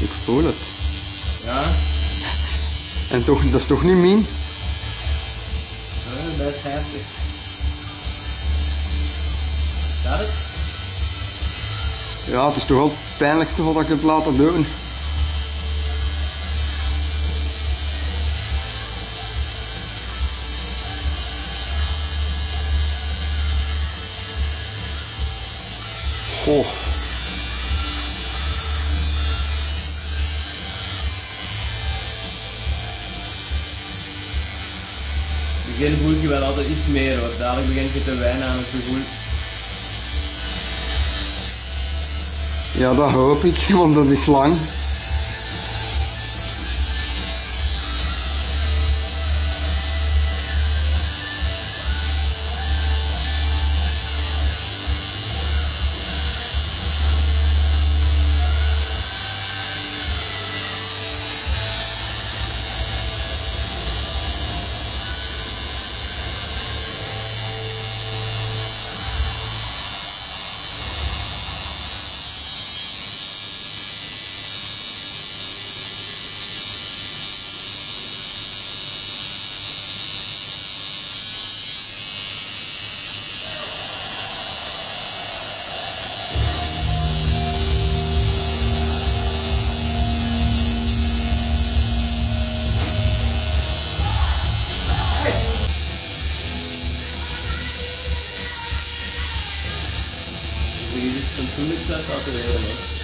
Ik voel het. Ja, En toch, dat is toch niet min? ja dat is heftig. Het? Ja, het is toch wel het pijnlijkste wat ik heb laten doen. Begin voel je wel altijd iets meer hoor. Dadelijk begint je te wennen aan het gevoel. Ja, dat hoop ik, want dat is lang. Dus je is fatsoenlijk dat tatoeëren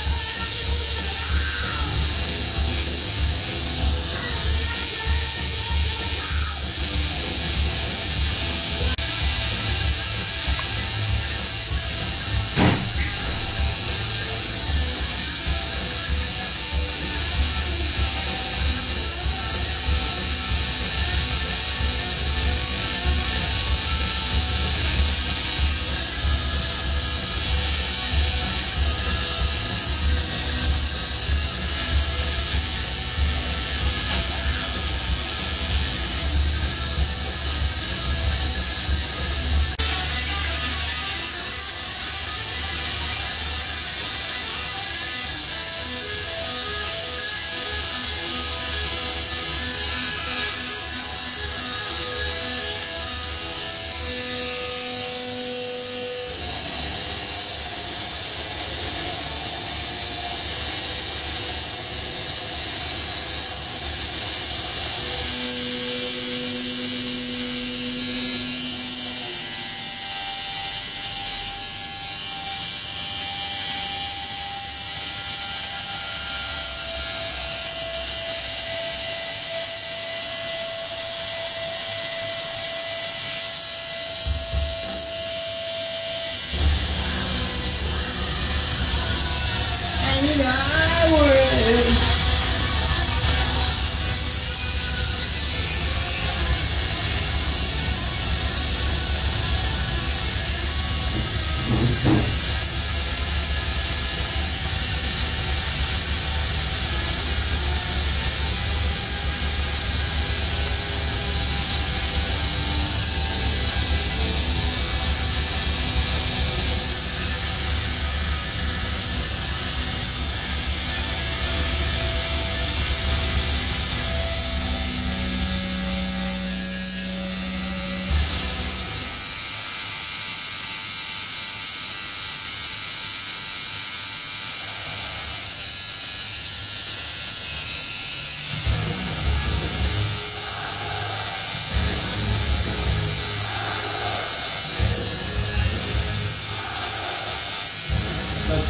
hè. Dat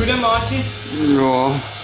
Gefühle, Martin? Ja.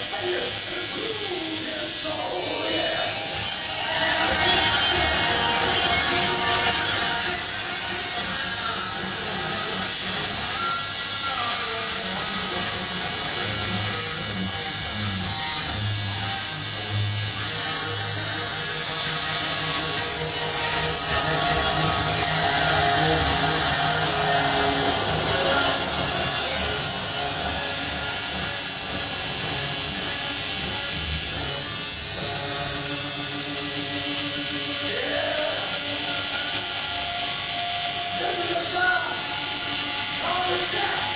Yeah. Down!